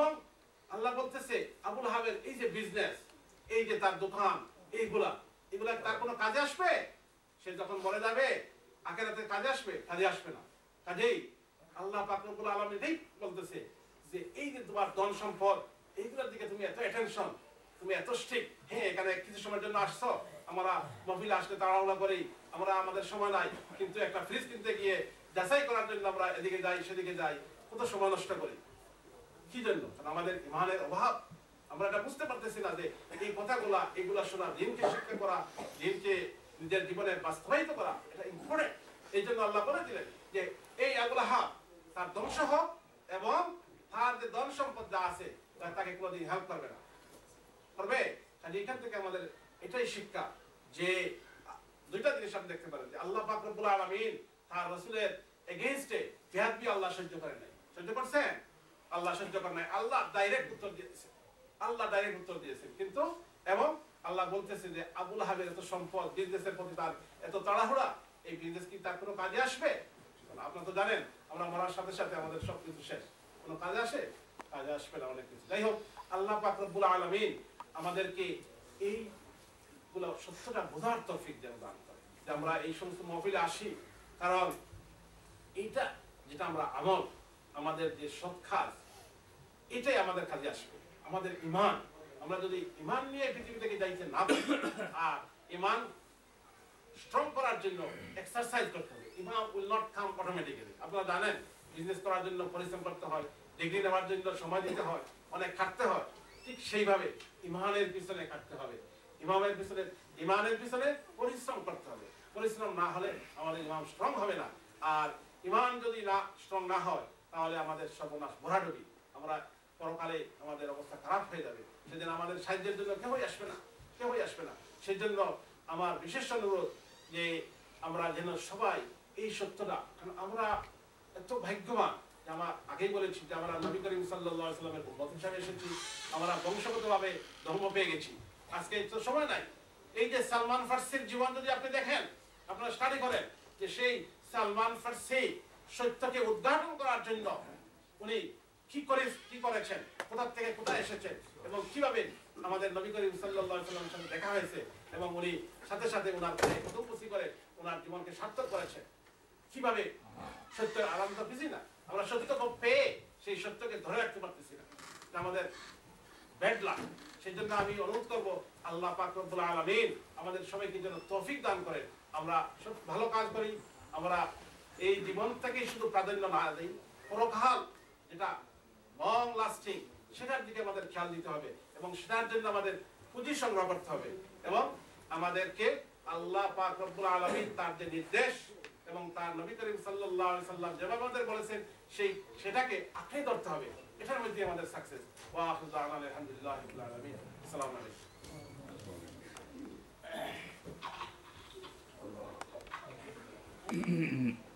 এবং আল্লাহ বলতেছে, আবুল হাবের, এই যে বিজনেস এই যে তার দোকান, এইগুলা, এগুলা তার কোনো কাজে আসবে? সে যখন মরে যাবে, আখেরাতে কাজে আসবে? কাজে আসবে না। কাজেই আল্লাহ পাক রব্বুল আলামিন এই বলতেছে যে, এই যে তোমার ধন সম্পদ, এইগুলোর দিকে তুমি এত অ্যাটেনশন তুমি এত স্ট্রিক হ্যাঁ এখানে কিছু সময়ের জন্য আসছো, আমরা মহিলা আসলে তাড়াহুড়া করি, আমরা আমাদের সময় নাই, কিন্তু একটা ফ্রিজ কিনতে গিয়ে যাচাই করার জন্য আমরা এদিকে যাই, সেদিকে যাই, কত সময় নষ্ট করি? কি জন্য আমাদের ইমানের অভাব, আমরা এটা বুঝতে পারতেছি না যে এই কথাগুলা, এগুলা শোনা, দিনকে শিক্ষা করা, দিনকে নিজের জীবনে বাস্তবায়িত করা, এটা ইম্পর্টেন্ট এই জন্য আল্লাহ বলে দিলেন যে, এই আগুলাহা তার ধ্বংস হোক এবং তার যে ধন সম্পদ যা আছে তাকে কোনোদিন হেল্প করবে না। করবে? কাজে এখান থেকে আমাদের এটাই শিক্ষা যে, দুইটা জিনিস আপনি দেখতে পারেন যে, আল্লাহ পাক রব্বুল আলামিন তার রাসূলের এগেইনস্টে জিহাদ আল্লাহ সহ্য করে নাই। সহ্য করছেন? আল্লাহ সহ্য করে নাই। আল্লাহ ডাইরেক্ট উত্তর দিয়েছেন আল্লাহ ডাইরেক্ট উত্তর দিয়েছেন কিন্তু, এবং আল্লাহ বলতেছে যে, আবুল হাবের এত সম্পদ, বিজনেসের প্রতি তার এত তাড়াহুড়া, এই বিজনেস কি তার কোনো কাজে আসবে? আপনারা তো জানেন, আমরা মরার সাথে সাথে আমাদের সব কিছু শেষ। কোনো কাজে আসে? কাজে আসবে না অনেক কিছু। যাই হোক, আল্লাহ পাক রব্বুল আলামিন আমাদেরকে এই গুলো সত্যটা বোঝার তৌফিক যেন দান করে যে আমরা এই সমস্ত মহফিলে আসি। কারণ এইটা যেটা আমরা আমল আমাদের যে সৎ কাজ, এটাই আমাদের কাজে আসবে। আমাদের ইমান আমরা যদি ইমান নিয়ে পৃথিবী থেকে যাইতে না আর ইমান স্ট্রং করার জন্য এক্সারসাইজ করতে হবে। ইমান উইল নট কাম অটোমেটিক্যালি আপনারা জানেন বিজনেস করার জন্য পরিশ্রম করতে হয় ডিগ্রি নেওয়ার জন্য সময় দিতে হয়, অনেক খাটতে হয়। ঠিক সেইভাবে ইমানের পিছনে কাটতে হবে। ইমামের পিছনে ইমানের পিছনে পরিশ্রম করতে হবে। পরিশ্রম না হলে আমাদের ইমাম স্ট্রং হবে না। আর ইমান যদি না স্ট্রং না হয় তাহলে আমাদের সর্বনাশ ভরাডুবি। আমরা পরকালে আমাদের অবস্থা খারাপ হয়ে যাবে। সেদিন আমাদের সাহায্যের জন্য কেউই আসবে না, কেউই আসবে না। সেজন্য আমার বিশেষ অনুরোধ যে আমরা যেন সবাই এই সত্যটা, কারণ আমরা এত ভাগ্যবান যে আমরা আগেই বলেছি যে আমরা নবী করিম সাল্লাহ সাল্লামের হিসাবে এসেছি, আমরা বংশগতভাবে ধর্ম পেয়ে গেছি। আজকে তো সময় নাই। এই যে সালমান ফার্সির জীবন যদি আপনি দেখেন, আপনারা স্টাডি করেন যে সেই সালমান ফার্সি সত্যকে উদ্ঘাটন করার জন্য উনি কি করে, কি করেছেন, কোথা থেকে কোথায় এসেছেন এবং কীভাবে আমাদের নবী করিম সাল্লামের সঙ্গে দেখা হয়েছে এবং উনি সাথে সাথে ওনার কতপুষি করে ওনার জীবনকে সার্থক করেছেন। কীভাবে? সত্যের আরাম তো বুঝি না। আমরা সত্য পেয়ে সেই সত্যকে ধরে রাখতে পারতেছি না। আমাদের ব্যাড লাক সেই জন্য আমি অনুরোধ করব, আল্লাহ পাক আলামিন আমাদের সবাইকে যেন তৌফিক দান করেন। আমরা ভালো কাজ করি, আমরা এই জীবনটাকে শুধু প্রাধান্য না দিই পরকাল যেটা লং লাস্টিং সেটার দিকে আমাদের খেয়াল দিতে হবে এবং সেটার জন্য আমাদের পুঁজি সংগ্রহ করতে হবে এবং আমাদেরকে আল্লাহ পাক রব্বুল আলামিন তার যে নির্দেশ এবং তার নবী করিম সাল্লাল্লাহু আলাইহি সাল্লাম যেভাবে আমাদের বলেছেন, সেই সেটাকে আঁকড়ে ধরতে হবে। এটার মধ্যে আমাদের সাকসেস ওয়া আখিরু দাওয়ানা আলহামদুলিল্লাহি রাব্বিল আলামিন। আসসালামু আলাইকুম।